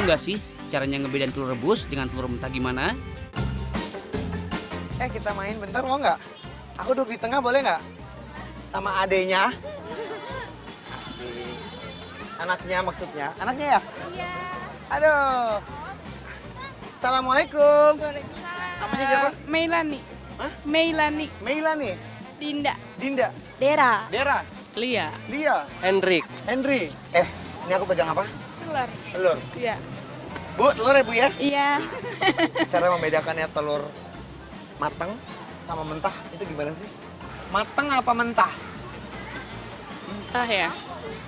Tahu nggak sih caranya ngebedain telur rebus dengan telur mentah gimana? Eh kita main bentar mau nggak? Aku duduk di tengah boleh nggak? Sama adenya. Asik. Anaknya maksudnya. Anaknya ya? Iya. Aduh. Assalamualaikum. Waalaikumsalam. Namanya siapa? Meilani. Hah? Meilani. Meila nih. Dinda. Dinda. Dera. Dera. Lia. Lia. Hendrik. Henry. Eh, ini aku pegang apa? Telur. Telur. Iya. Bu, telur ya Bu ya? Iya. Cara membedakannya telur matang sama mentah itu gimana sih? Matang apa mentah? Mentah ya.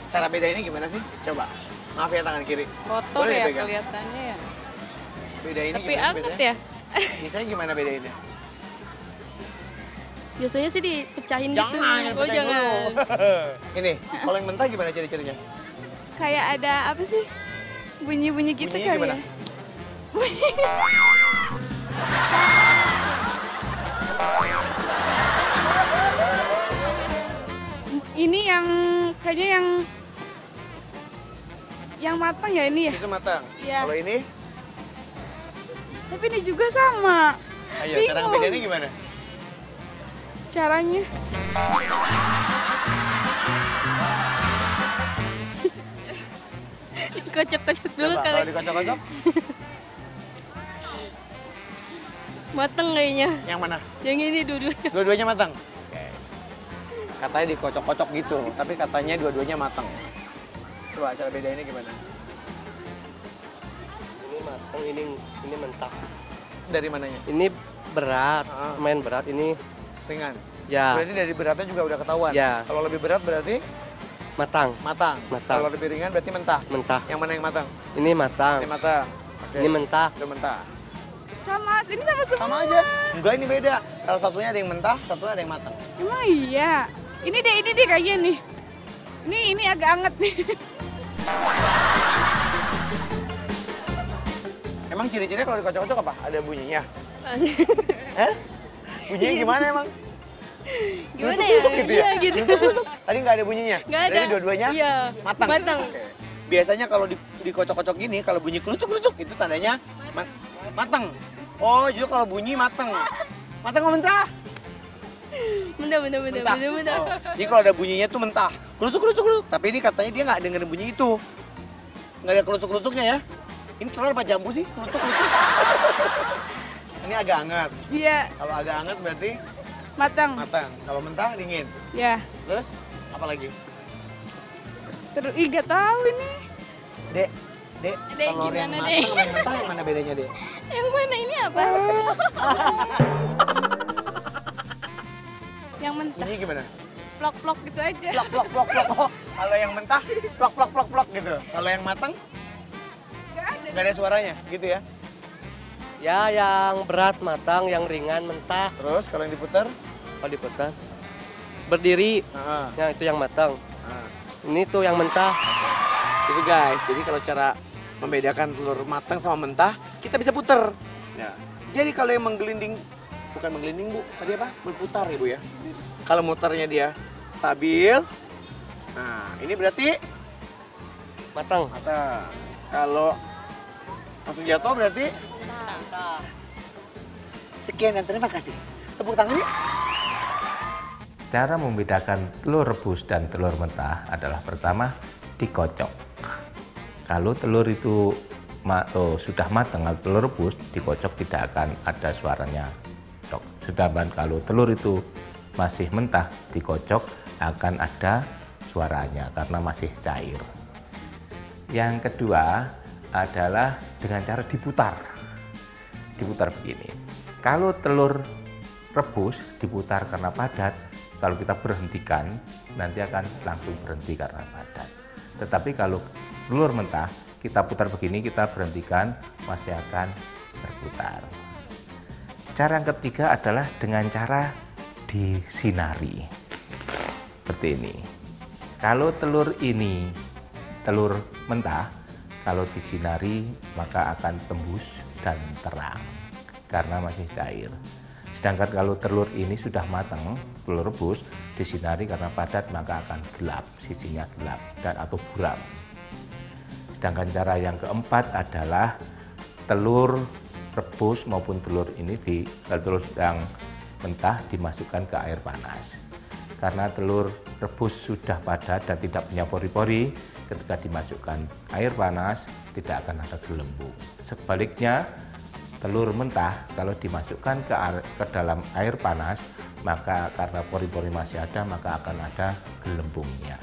Cara bedainnya gimana sih? Coba. Maaf ya tangan kiri. Kotor Boleh ya dipegang? kelihatannya ya. Bedainnya Tapi gimana sih anget biasanya? ya. Biasanya gimana bedainnya? Biasanya sih dipecahin gitu. Jangan, Oh jangan. dulu. Ini, kalau yang mentah gimana ciri-cirinya? Kayak ada apa sih? Bunyi-bunyi gitu Bunyinya kali gimana? ya. Ini yang kayaknya yang yang matang ya ini ya. Itu matang. Iya. Kalau ini, Tapi ini juga sama ayo cara Bingung. bedainnya gimana? caranya. Kocok-kocok dulu Coba, kali. kalau dikocok-kocok, Mateng kayaknya. yang mana? Yang ini dulu. Dua-duanya matang? Katanya dikocok-kocok gitu, tapi katanya dua-duanya matang. Coba cara bedainnya gimana? Ini matang, ini ini mentah. Dari mananya? Ini berat, Ah. main berat. Ini Ringan. ya Berarti dari beratnya juga udah ketahuan. Ya. Kalau lebih berat berarti matang, matang. Matang. Kalau lebih ringan berarti mentah. mentah. Yang mana yang matang? Ini matang, Ini matang. Oke. ini mentah. Itu mentah. Sama, ini sama semua. Sama aja. Enggak ini beda. Salah satunya ada yang mentah, satunya ada yang matang. Emang iya. Ini deh, ini deh kayaknya nih. Ini ini agak anget nih. Emang ciri-cirinya kalau dikocok-kocok apa? Ada bunyinya? Hah? Bunyinya gimana emang? Gimana ya? Klutuk-klutuk gitu ya? Iya gitu. Tadi nggak ada bunyinya? Nggak ada. Jadi dua-duanya Iya. matang? Matang. Biasanya kalau di, dikocok-kocok gini, kalau bunyi kelutuk-kelutuk, itu tandanya ma- matang. Oh, justru kalau bunyi matang. Matang apa mentah? Benda, benda, Mentah. benda, benda. Oh, Jadi kalau ada bunyinya tuh mentah. Kelutuk-kelutuk-kelutuk. Tapi ini katanya dia nggak dengerin bunyi itu. Nggak ada kelutuk-kelutuknya ya. Ini telur apa jambu sih? Kelutuk-kelutuk. ini agak hangat. Iya, Kalau agak hangat berarti matang. matang. Kalau mentah dingin. Ya. Terus apa lagi? Terus, ih gak tahu ini. Dek, dek, Dek, telur yang gimana, matang Dek? sama yang mentah yang mana bedanya, Dek? Yang mana ini apa? yang mentah. Bunyi gimana? Plok-plok gitu aja. Plok, plok, plok, plok. Oh, kalau yang mentah, plok, plok, plok, plok gitu. Kalau yang matang, Gak ada. nggak ada suaranya, gitu ya. Ya, yang berat matang, yang ringan mentah. Terus kalau yang diputar, Kalau diputar berdiri, nah, yang itu yang matang. nah. Ini tuh yang mentah. Jadi guys, jadi kalau cara membedakan telur matang sama mentah, kita bisa puter. Ya. Jadi kalau yang menggelinding, bukan menggelinding bu, tadi apa? Berputar ya bu ya. Kalau muternya dia stabil, nah ini berarti Matang. matang. Kalau langsung jatuh berarti sekian dan terima kasih. Tepuk tangan yuk. Cara membedakan telur rebus dan telur mentah adalah pertama dikocok. Kalau telur itu ma- oh, sudah matang atau telur rebus dikocok tidak akan ada suaranya. Sedangkan kalau telur itu masih mentah dikocok akan ada suaranya karena masih cair. Yang kedua adalah dengan cara diputar. Diputar begini. Kalau telur rebus diputar karena padat, kalau kita berhentikan nanti akan langsung berhenti karena padat. Tetapi kalau telur mentah kita putar begini, kita berhentikan masih akan berputar. Cara yang ketiga adalah dengan cara disinari. Seperti ini. Kalau telur ini telur mentah, kalau disinari maka akan tembus dan terang karena masih cair. Sedangkan kalau telur ini sudah matang, telur rebus disinari karena padat maka akan gelap, sisinya gelap dan atau buram. Sedangkan cara yang keempat adalah telur rebus maupun telur ini di telur sedang mentah dimasukkan ke air panas. Karena telur rebus sudah padat dan tidak punya pori-pori, ketika dimasukkan air panas tidak akan ada gelembung. Sebaliknya, telur mentah kalau dimasukkan ke, air, ke dalam air panas, maka karena pori-pori masih ada, maka akan ada gelembungnya.